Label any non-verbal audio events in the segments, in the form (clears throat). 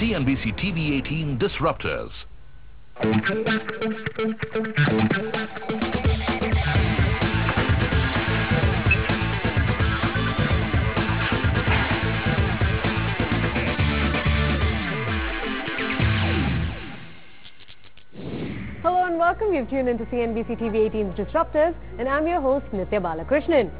CNBC TV 18 Disruptors. Hello and welcome. You've tuned into CNBC TV 18's Disruptors, and I'm your host Nitya Balakrishnan.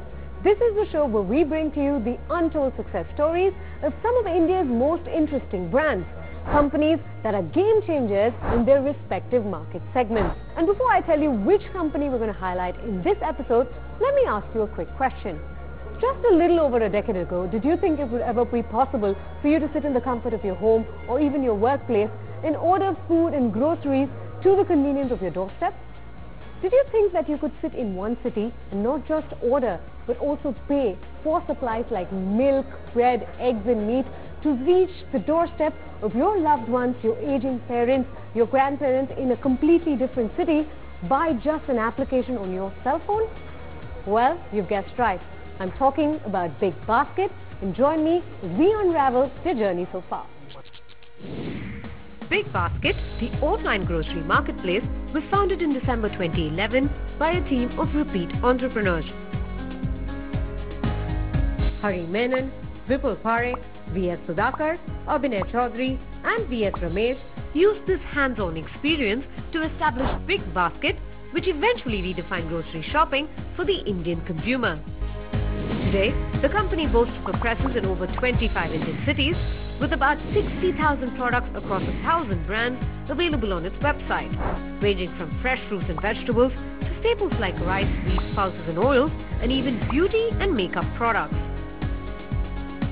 This is the show where we bring to you the untold success stories of some of India's most interesting brands, companies that are game changers in their respective market segments. And before I tell you which company we're going to highlight in this episode, let me ask you a quick question. Just a little over a decade ago, did you think it would ever be possible for you to sit in the comfort of your home or even your workplace and order food and groceries to the convenience of your doorstep? Did you think that you could sit in one city and not just order, but also pay for supplies like milk, bread, eggs and meat to reach the doorstep of your loved ones, your aging parents, your grandparents in a completely different city by just an application on your cell phone? Well, you've guessed right. I'm talking about Big Basket and join me as we unravel their journey so far. Big Basket, the online grocery marketplace, was founded in December 2011 by a team of repeat entrepreneurs. Hari Menon, Vipul Parekh, V.S. Sudhakar, Abhinay Chaudhary and V.S. Ramesh used this hands-on experience to establish Big Basket, which eventually redefined grocery shopping for the Indian consumer. Today, the company boasts of a presence in over 25 Indian cities with about 60,000 products across a thousand brands available on its website, ranging from fresh fruits and vegetables to staples like rice, wheat, pulses and oils, and even beauty and makeup products.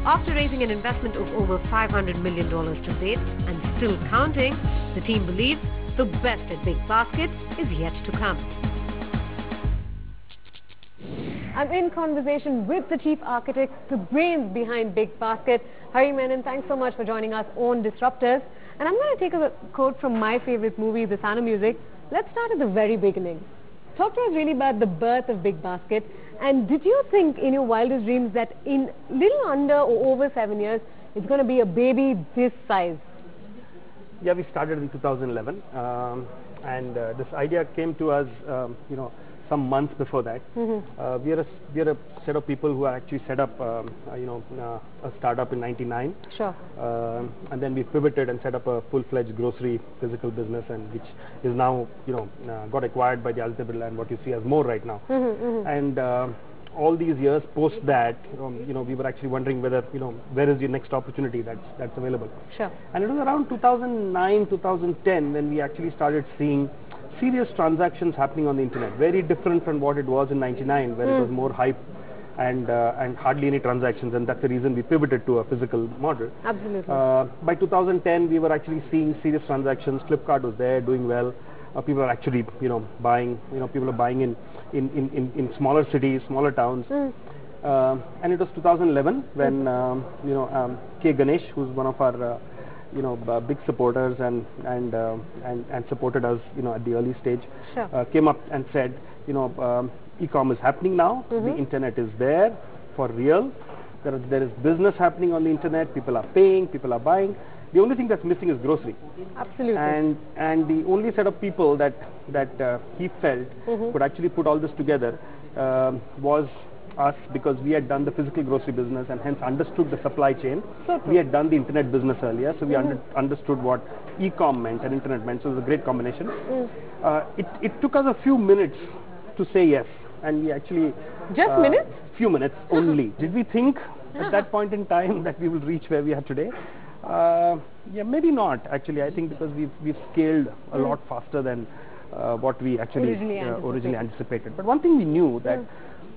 After raising an investment of over $500 million to date and still counting, the team believes the best at Big Basket is yet to come. I'm in conversation with the chief architect, the brains behind Big Basket. Hari Menon, thanks so much for joining us on Disruptors. And I'm going to take a quote from my favorite movie, The Sound of Music. Let's start at the very beginning. Talk to us really about the birth of Big Basket. And did you think in your wildest dreams that in little under or over seven years, it's going to be a baby this size? Yeah, we started in 2011, um, and uh, this idea came to us, um, you know, some months before that. Mm-hmm. Uh, we are a we are a set of people who actually set up, um, uh, you know, uh, a startup in '99, Sure. uh, and then we pivoted and set up a full-fledged grocery physical business, and which is now, you know, uh, got acquired by the Aditya Birla and what you see as more right now. Mm-hmm, mm-hmm. And uh, all these years post that, um, you know, we were actually wondering whether, you know, where is the next opportunity that's that's available. Sure. And it was around 2009, 2010 when we actually started seeing serious transactions happening on the internet. Very different from what it was in 99, where it was more hype and uh, and hardly any transactions. And that's the reason we pivoted to a physical model. Absolutely. Uh, by 2010, we were actually seeing serious transactions. Flipkart was there, doing well. Uh, people are actually, you know, buying. You know, people are buying in in in, in, in smaller cities, smaller towns. Mm. And it was 2011 when um, you know um, K Ganesh, who's one of our uh, you know big supporters and and, uh, and and supported us you know at the early stage, Sure. uh, came up and said, you know, um, e-com is happening now. The internet is there for real. There is, there is business happening on the internet. People are paying. People are buying. The only thing that's missing is grocery Absolutely. and and the only set of people that that uh, he felt Mhm. could actually put all this together um, was us because we had done the physical grocery business and hence understood the supply chain. So we had done the internet business earlier, so we under, understood what e-com meant and internet meant. So it was a great combination. Mm. Uh, it it took us a few minutes to say yes, and we actually Just uh, minutes? Few minutes (laughs) only. Did we think at that (laughs) point in time that we will reach where we are today? Uh, yeah, maybe not. Actually, I think because we've we've scaled a lot faster than uh, what we actually Originally uh, originally anticipated. anticipated. But one thing we knew that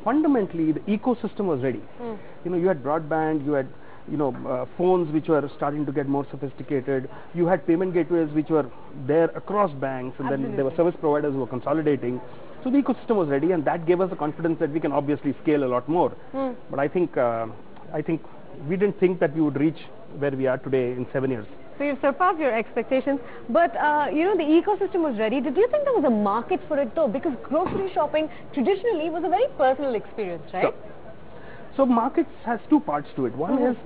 fundamentally the ecosystem was ready. Mm. You know, you had broadband, you had you know uh, phones which were starting to get more sophisticated. You had payment gateways which were there across banks, and then there were service providers who were consolidating. So the ecosystem was ready, and that gave us the confidence that we can obviously scale a lot more. Mm. But I think uh, I think we didn't think that we would reach where we are today in seven years. So you've surpassed your expectations. But, uh, you know, the ecosystem was ready. Did you think there was a market for it though? Because grocery shopping traditionally was a very personal experience, right? So, so markets has two parts to it. One Mhm. is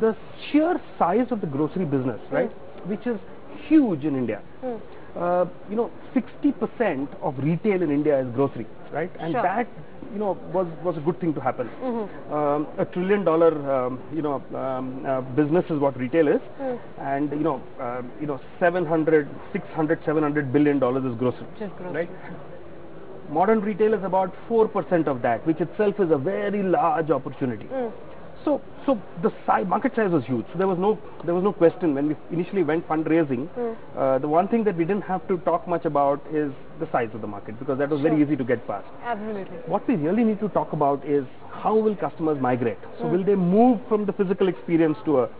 the sheer size of the grocery business, right, which is huge in India. Uh, you know, 60% of retail in India is grocery, right? And Sure. that, you know, was, was a good thing to happen. Um, a trillion dollar, um, you know, um, uh, business is what retail is. And, you know, um, you know, 700, 600, 700 billion dollars is grocery, Just grocery. right? Modern retail is about 4% of that, which itself is a very large opportunity. So, so the size, market size was huge. So there was no, there was no question when we initially went fundraising. Uh, the one thing that we didn't have to talk much about is the size of the market because that was very easy to get past. Absolutely. What we really need to talk about is how will customers migrate? So will they move from the physical experience to a,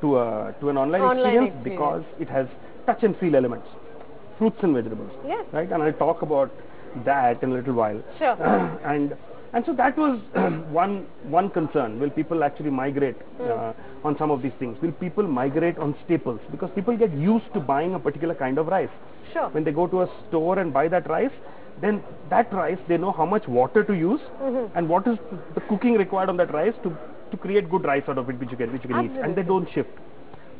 to a, to an online, Online experience because it has touch and feel elements, fruits and vegetables, Yes. right? And I'll talk about that in a little while. Sure. (clears throat) and and so that was (clears throat) one one concern. Will people actually migrate uh, on some of these things? Will people migrate on staples? Because people get used to buying a particular kind of rice. Sure. When they go to a store and buy that rice, then that rice they know how much water to use Mm-hmm. and what is the cooking required on that rice to to create good rice out of it, which you can which you can eat, and they don't shift.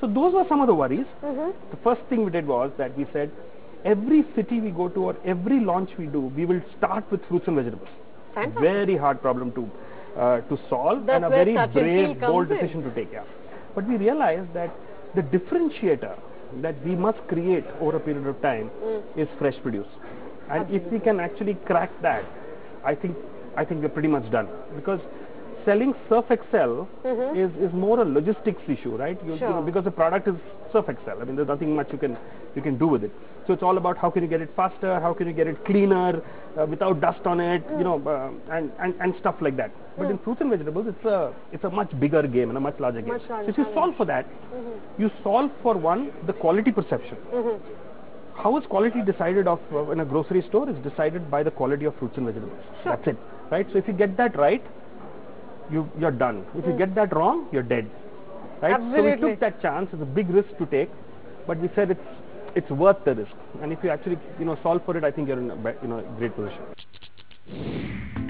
So those were some of the worries. Mhm. The first thing we did was that we said every city we go to or every launch we do, we will start with fruits and vegetables. Fantastic. Very hard problem to uh, to solve That's and a very touch and feel brave, bold in. decision to take. Yeah. But we realized that the differentiator that we must create over a period of time Mm. is fresh produce. And if we can actually crack that, I think I think we're pretty much done because selling Surf Excel is, is more a logistics issue, right? You, you know. Sure. because the product is Surf Excel. I mean, there's nothing much you can you can do with it. So it's all about how can you get it faster, how can you get it cleaner, uh, without dust on it, you know, uh, and, and and stuff like that. But in fruits and vegetables, it's a it's a much bigger game and a much larger game. Much larger so if you solve for that, you solve for one the quality perception. How is quality decided of uh, in a grocery store? Is decided by the quality of fruits and vegetables. Sure. That's it, right? So if you get that right, you you're done. If you get that wrong, you're dead, right? So we Absolutely. took that chance. It's a big risk to take, but we said it's it's worth the risk. And if you actually you know solve for it, I think you're in a you know great position.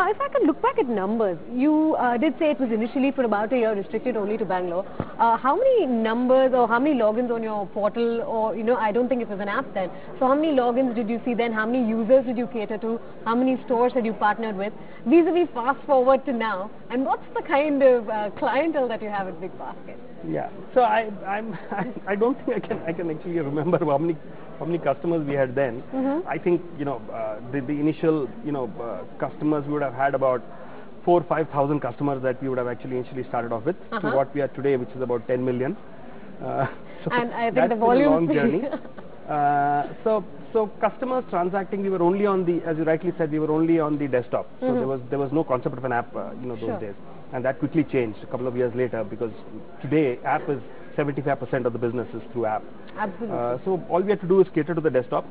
Now, if I could look back at numbers, you uh, did say it was initially for about a year restricted only to Bangalore. Uh, how many numbers or how many logins on your portal or, you know, I don't think it was an app then. So how many logins did you see then? How many users did you cater to? How many stores had you partnered with? Vis-a-vis fast forward to now. And what's the kind of uh, clientele that you have at Big Basket? Yeah. So I I'm I, (laughs) I don't think I can I can actually remember how many how many customers we had then. I think you know uh, the the initial you know uh, customers would have had about four five thousand customers that we would have actually initially started off with Uh-huh. to what we are today, which is about 10 million. Uh, so And I think the volume long journey. (laughs) Uh, so so customers transacting, we were only on the, as you rightly said, we were only on the desktop. So there was there was no concept of an app, uh, you know, those Mm-hmm. Sure. days, and that quickly changed a couple of years later because today app is 75% of the business is through app. Absolutely. Uh, so all we had to do is cater to the desktop,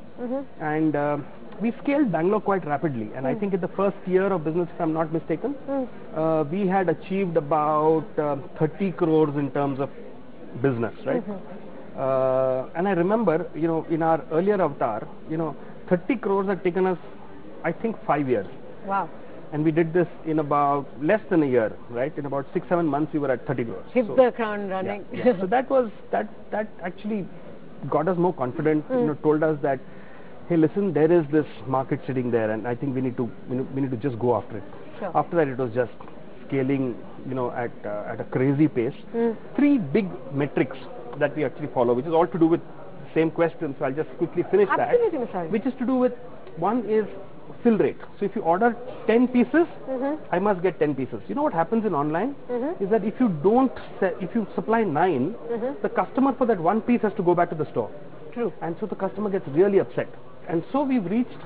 and uh, we scaled Bangalore quite rapidly. And I think in the first year of business, if I'm not mistaken, uh, we had achieved about uh, 30 crores in terms of business, right? Uh, and I remember, you know, in our earlier avatar, you know, 30 crores had taken us, I think, five years. wow. And we did this in about less than a year, right? In about six, seven months, we were at 30 crores. Hit So- the ground running. yeah, yeah. so that was that that actually got us more confident. You know, told us that, hey, listen, there is this market sitting there, and I think we need to we need, we need to just go after it. Sure. After that, it was just scaling, you know, at uh, at a crazy pace. Three big metrics that we actually follow, which is all to do with same question. So I'll just quickly finish Absolutely, that. Which is to do with one is fill rate. So if you order 10 pieces, mm-hmm. I must get 10 pieces. You know what happens in online mm-hmm. is that if you don't, if you supply 9 mm-hmm. the customer for that one piece has to go back to the store, True. and so the customer gets really upset. And so we've reached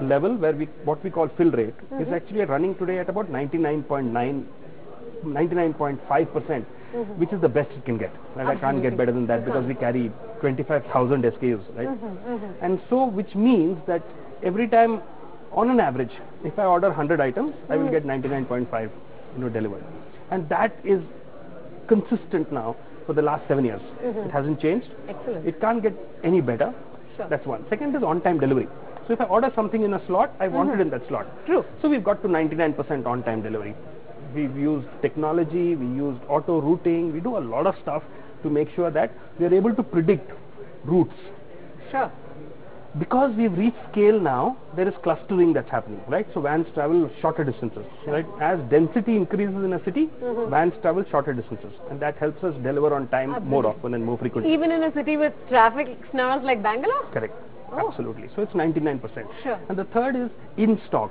a level where we what we call fill rate is actually running today at about 99.9. 99.5 percent, which is the best it can get. Right? I can't get better than that because we carry 25,000 SKUs, right? And so, which means that every time, on an average, if I order 100 items, I will get 99.5 you know, delivered. And that is consistent now for the last seven years. Mm-hmm. It hasn't changed. Excellent. It can't get any better. Sure. That's one. Second is on-time delivery. So if I order something in a slot, I want it mm-hmm. in that slot. True. So we've got to 99% on-time delivery. We've used technology, we used auto routing, we do a lot of stuff to make sure that we are able to predict routes. Sure. Because we've reached scale now, there is clustering that's happening, right? So vans travel shorter distances, right? As density increases in a city, vans travel shorter distances, and that helps us deliver on time more often and more frequently. Even in a city with traffic snarls like Bangalore? Correct. Oh. Absolutely. So it's 99%. Sure. And the third is in stock.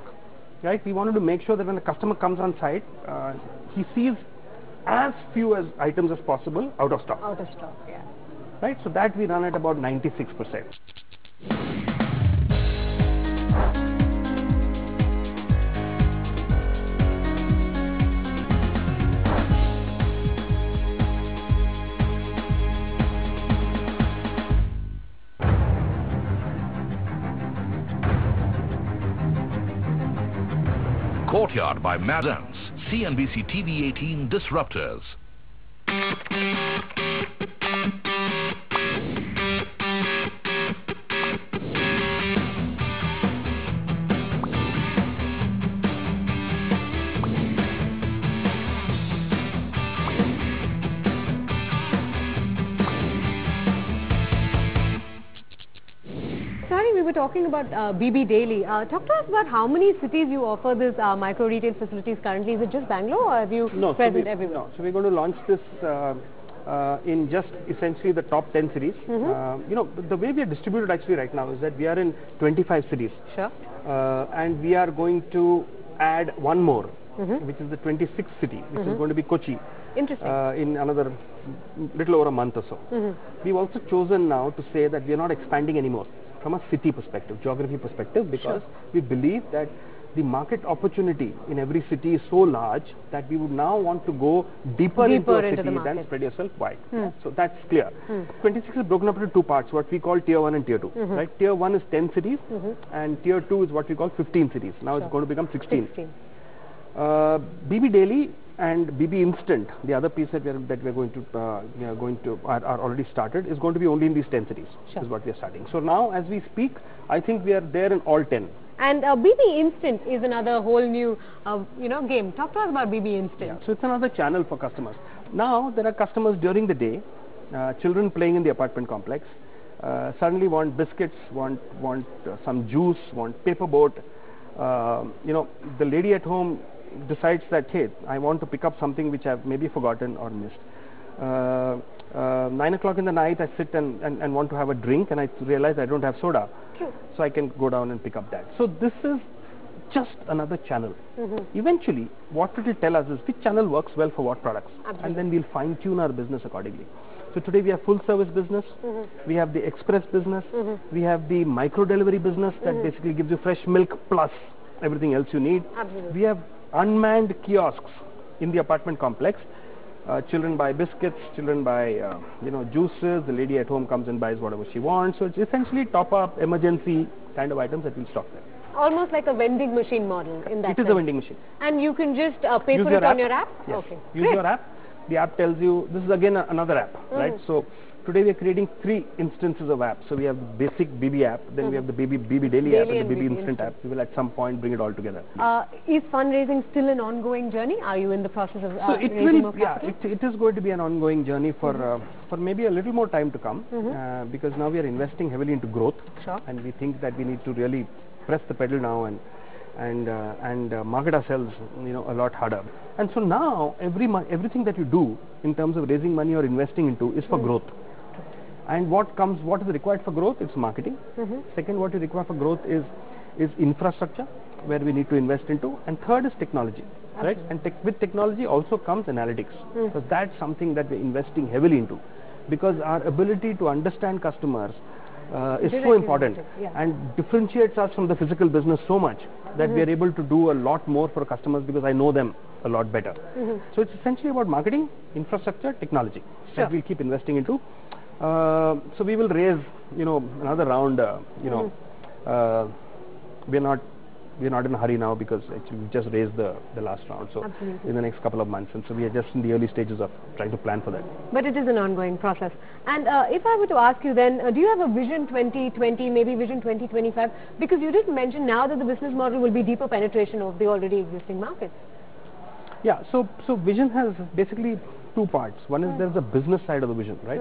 Right? We wanted to make sure that when a customer comes on site, uh, he sees as few as items as possible out of stock. Out of stock, yeah. Right? So that we run at about 96%. Courtyard by Marriott. CNBC TV 18 Disruptors. Talking about uh, BB Daily. Uh, talk to us about how many cities you offer this uh, micro retail facilities currently. Is it just Bangalore or have you No, so, present we, everywhere? no, so we're going to launch this uh, uh, in just essentially the top 10 cities. Mm-hmm. Uh, you know, the, way we are distributed actually right now is that we are in 25 cities. Sure. and we are going to add one more, Mhm. which is the 26th city, which is going to be Kochi, Interesting. uh, in another little over a month or so. Mhm. We've also chosen now to say that we are not expanding anymore from a city perspective, geography perspective, because we believe that the market opportunity in every city is so large that we would now want to go deeper, into Deeper into the city than market. spread yourself wide. Hmm. So that's clear. Hmm. 26 is broken up into two parts, what we call tier 1 and tier 2. Mhm. Right? Tier 1 is 10 cities Mhm. and tier 2 is what we call 15 cities. Now Sure. it's going to become 16. 16. Uh, BB Daily and BB Instant, the other piece that we're, that we're going to, uh, we are going to, are, are already started, is going to be only in these 10 cities, Sure. is what we are starting. So now as we speak, I think we are there in all 10. And uh, BB Instant is another whole new, uh, you know, game. Talk to us about BB Instant. So it's another channel for customers. Now there are customers during the day, uh, children playing in the apartment complex, uh, suddenly want biscuits, want want uh, some juice, want paper boat. You know, the lady at home decides that hey, I want to pick up something which I've maybe forgotten or missed. Uh, uh, nine o'clock in the night, I sit and, and, and want to have a drink, and I realize I don't have soda, True. so I can go down and pick up that. So this is just another channel. Mhm. Eventually, what it will tell us is which channel works well for what products, Absolutely. and then we'll fine tune our business accordingly. So today we have full service business, Mhm. we have the express business, Mhm. we have the micro delivery business that basically gives you fresh milk plus everything else you need. Absolutely. We have unmanned kiosks in the apartment complex. Uh, children buy biscuits, children buy uh, you know juices. The lady at home comes and buys whatever she wants. So it's essentially top up emergency kind of items that we'll stock there. Almost like a vending machine model in that It is sense. a vending machine. And you can just uh, pay Use for it on your app? Yes. Okay. Use Great. your app. The app tells you this is again a, another app, right? Mhm. So today we are creating three instances of apps. So we have the basic BB app, then we have the BB BB Daily, app, Mm-hmm. And the BB BB Instant app. We will at some point bring it all together. Uh, is fundraising still an ongoing journey? Are you in the process of uh, so it raising will, more yeah, it, it is going to be an ongoing journey for uh, for maybe a little more time to come, Mhm. uh, because now we are investing heavily into growth, Sure. and we think that we need to really press the pedal now and and uh, and uh, market ourselves, you know, a lot harder. And so now every everything that you do in terms of raising money or investing into is for growth. And what comes, what is required for growth? It's marketing. Mhm. Second, what you require for growth is is infrastructure, where we need to invest into, and third is technology, right? And tech, with technology also comes analytics. Mm. So that's something that we're investing heavily into, because our ability to understand customers uh, is so important yeah. and differentiates us from the physical business so much that we are able to do a lot more for customers because I know them a lot better. Mhm. So it's essentially about marketing, infrastructure, technology Sure. that we'll keep investing into. Uh, so we will raise, you know, another round, uh, you know, uh, we're not we're not in a hurry now because actually we just raised the, the last round. So Absolutely. in the next couple of months, and so we are just in the early stages of trying to plan for that. But it is an ongoing process. And uh, if I were to ask you then, uh, do you have a vision 2020, maybe vision 2025? Because you did mention now that the business model will be deeper penetration of the already existing markets. Yeah. So so vision has basically two parts. One is there's the business side of the vision, right?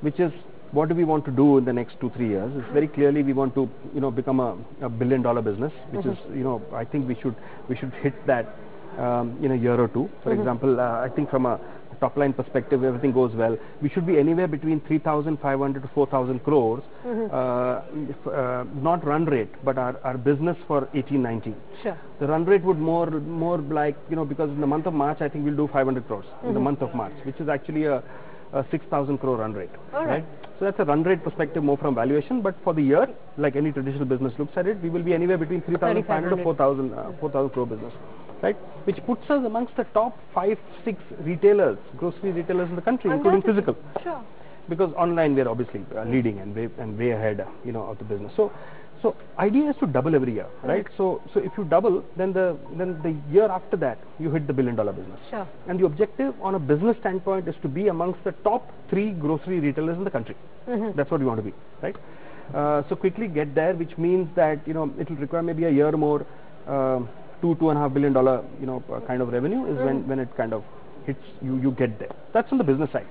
Which is what do we want to do in the next two three years? It's very clearly we want to you know become a, a billion dollar business, which is you know I think we should we should hit that um, in a year or two. For example, uh, I think from a top line perspective, everything goes well. We should be anywhere between 3,500 to 4,000 crores, uh, if, uh, not run rate, but our, our business for 18, 19 Sure. the run rate would more more like you know because in the month of March I think we'll do 500 crores in the month of March, which is actually a, a 6,000 crore run rate. All right. So that's a run rate perspective more from valuation, but for the year, like any traditional business looks at it, we will be anywhere between 3,500 to 4,000 uh, 4,000 crore business, right? Which puts us amongst the top five six retailers, grocery retailers in the country, including physical. Sure. because online we're obviously uh, leading and way and way ahead uh, you know of the business. So so idea is to double every year right? So so if you double then the then the year after that you hit the billion dollar business. Sure. and the objective on a business standpoint is to be amongst the top three grocery retailers in the country. That's what we want to be right? Uh, so quickly get there which means that you know it will require maybe a year more um two two and a half billion dollar you know kind of revenue is when mm. when it kind of hits you you get there. That's on the business side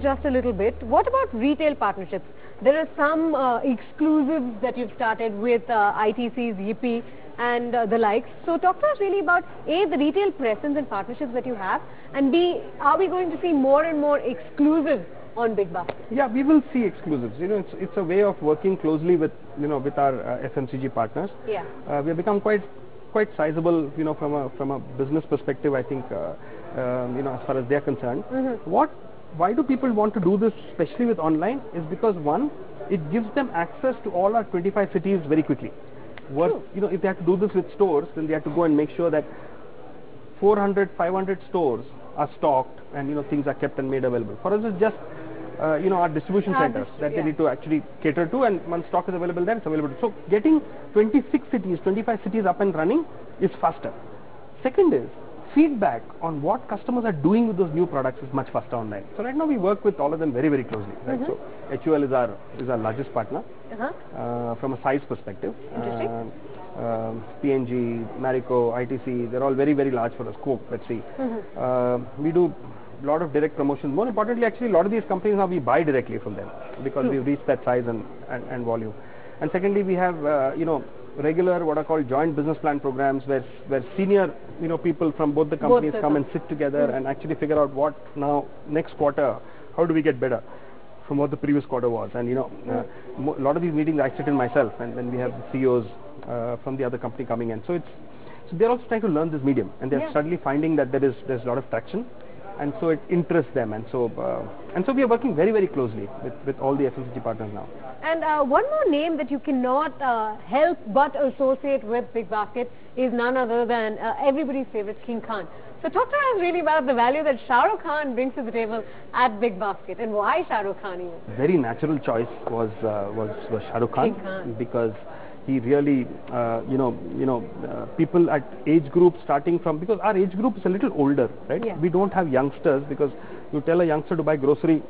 just a little bit, what about retail partnerships? There are some uh, exclusives that you've started with uh, ITCs, Yippee, and uh, the likes. So, talk to us really about A, the retail presence and partnerships that you have, and B, are we going to see more and more exclusives on Big Basket? Yeah, we will see exclusives. You know, it's it's a way of working closely with you know with our uh, FMCG partners. Yeah. Uh, we have become quite quite sizable. You know, from a from a business perspective, I think. Uh, um, you know, as far as they're concerned, what why do people want to do this, especially with online? Is because one, it gives them access to all our 25 cities very quickly. What True. you know, if they have to do this with stores, then they have to go and make sure that 400, 500 stores are stocked and you know things are kept and made available. For us, it's just uh, you know our distribution Our centers distri- that yeah. they need to actually cater to, and once stock is available there, it's available. So getting 26 cities, 25 cities up and running is faster. Second is feedback on what customers are doing with those new products is much faster online. So right now we work with all of them very very closely. Right. So HUL is our is our largest partner Uh-huh. uh, from a size perspective. Interesting. Um, um, P&G, Marico, ITC, they're all very, very large for the scope, let's see. Uh, we do a lot of direct promotions. More importantly, actually, a lot of these companies now we buy directly from them because we've reached that size and, and, and volume. And secondly, we have, uh, you know, regular what are called joint business plan programs where, where senior, you know, people from both the companies the come and sit together and actually figure out what now, next quarter, how do we get better? from what the previous quarter was. And you know, uh, mo- a lot of these meetings I sit in myself, and then we have the CEOs uh, from the other company coming in. So it's so they're also trying to learn this medium, and they're Yeah. suddenly finding that there is there's a lot of traction, and so it interests them. And so uh, and so we are working very very closely with with all the FMCG partners now. And uh, one more name that you cannot uh, help but associate with Big Basket is none other than uh, everybody's favorite King Khan. So talk to us really about the value that Shah Rukh Khan brings to the table at Big Basket and why Shah Rukh Khan even. very natural choice was uh, was, was Shah Rukh Khan, King Khan. because he really uh, you know you know uh, people at age group starting from because our age group is a little older right Yeah. we don't have youngsters because you tell a youngster to buy grocery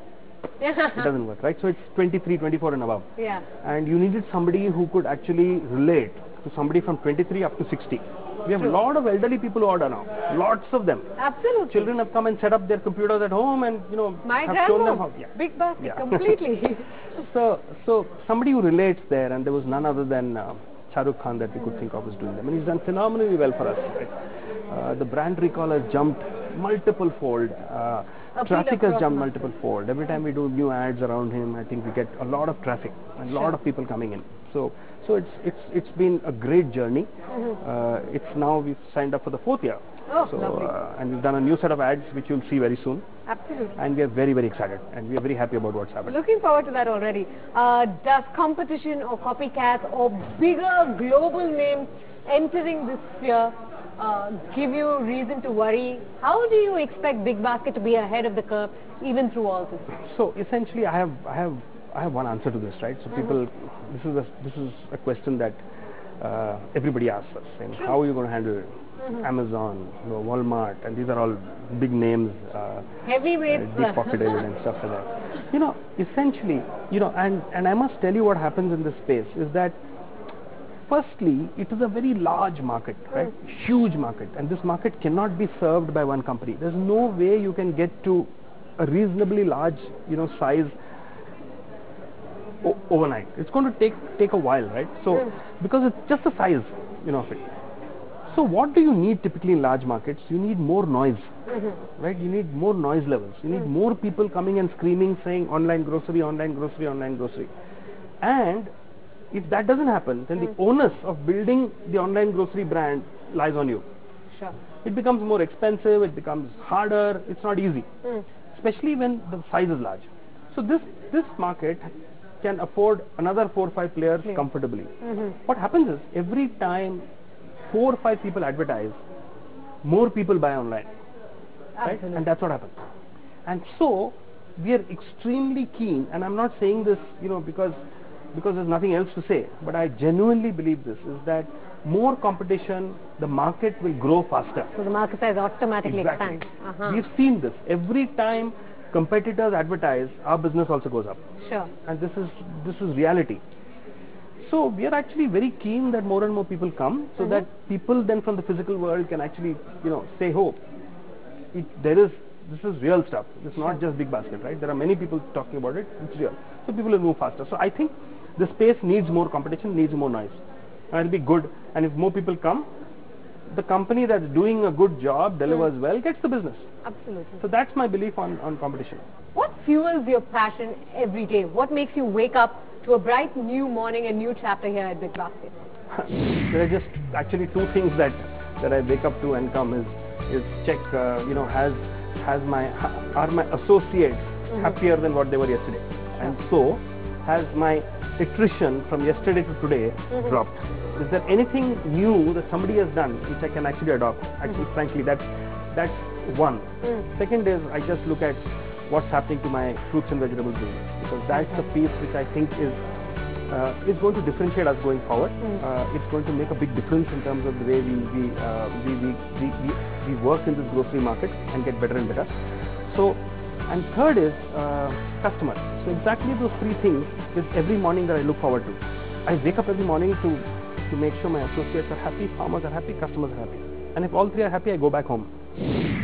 (laughs) it doesn't work right so it's 23 24 and above yeah. and you needed somebody who could actually relate to somebody from 23 up to 60 we have a lot of elderly people who order now lots of them Absolutely. children have come and set up their computers at home and you know My have shown them how yeah. Big Basket, Yeah. completely. (laughs) So, so somebody who relates there, and there was none other than uh, Shah Khan that we could think of as doing them, and he's done phenomenally well for us. Right? Uh, the brand recall has jumped multiple fold. Uh, traffic has jumped multiple fold. Every time we do new ads around him, I think we get a lot of traffic and a lot of people coming in. So, so it's it's it's been a great journey. Uh, it's now we've signed up for the fourth year. Oh, so, uh, and we've done a new set of ads which you'll see very soon. Absolutely. And we are very very excited and we are very happy about what's happened. Looking forward to that already. Uh, does competition or copycats or bigger global names entering this sphere uh, give you reason to worry? How do you expect Big Basket to be ahead of the curve even through all this? So essentially, I have I have I have one answer to this, right? So people, this is a this is a question that uh, everybody asks us, and how are you going to handle it? Amazon, you know, Walmart, and these are all big names, uh, Heavyweights. uh, deep pocketed and stuff like that. You know, essentially, you know, and and I must tell you what happens in this space is that. Firstly, it is a very large market, right? Huge market, and this market cannot be served by one company. There's no way you can get to a reasonably large, you know, size overnight. It's going to take take a while, right? So because it's just the size, you know, of it. So what do you need typically in large markets? You need more noise, mm-hmm. right? You need more noise levels. You need mm. more people coming and screaming, saying online grocery, online grocery, online grocery. And if that doesn't happen, then the mm. onus of building the online grocery brand lies on you. Sure. It becomes more expensive. It becomes harder. It's not easy Mm. especially when the size is large. So this this market can afford another four or five players Clear. comfortably. Mhm. What happens is every time four or five people advertise, more people buy online, right? And that's what happens. And so we are extremely keen, and I'm not saying this, you know, because because there's nothing else to say, but I genuinely believe this is that more competition, the market will grow faster. So the market size automatically Exactly. expands. Uh-huh. We've seen this. Every time competitors advertise, our business also goes up. Sure. And this is this is reality. So we are actually very keen that more and more people come so Mm-hmm. that people then from the physical world can actually, you know, say, oh, it, there is, this is real stuff. It's not just big basket, right? There are many people talking about it. It's real. So people will move faster. So I think the space needs more competition, needs more noise. And it'll be good. And if more people come, the company that's doing a good job, delivers Mm. well, gets the business. Absolutely. So that's my belief on, on competition. What fuels your passion every day? What makes you wake up to a bright new morning, a new chapter here at Big Basket? (laughs) there are just actually two things that that I wake up to and come is is check uh, you know has has my ha- are my associates happier than what they were yesterday and so has my attrition from yesterday to today dropped is there anything new that somebody has done which I can actually adopt actually frankly that's that's one Mm. second is I just look at what's happening to my fruits and vegetables business because that's the piece which I think is uh, is going to differentiate us going forward. Uh, it's going to make a big difference in terms of the way we we, uh, we, we, we, we, we work in this grocery market and get better and better. So, and third is uh, customer. So exactly those three things is every morning that I look forward to. I wake up every morning to to make sure my associates are happy, farmers are happy, customers are happy. And if all three are happy, I go back home.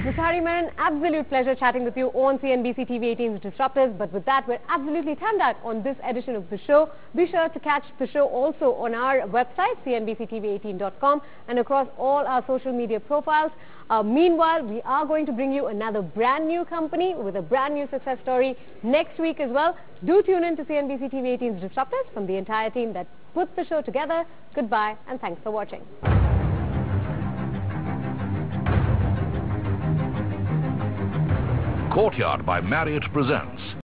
Ms. Hari Menon, absolute pleasure chatting with you on CNBC TV 18's Disruptors. But with that, we're absolutely timed out on this edition of the show. Be sure to catch the show also on our website, cnbctv18.com, and across all our social media profiles. Uh, meanwhile, we are going to bring you another brand new company with a brand new success story next week as well. Do tune in to CNBC TV 18's Disruptors from the entire team that put the show together. Goodbye, and thanks for watching. Courtyard by Marriott presents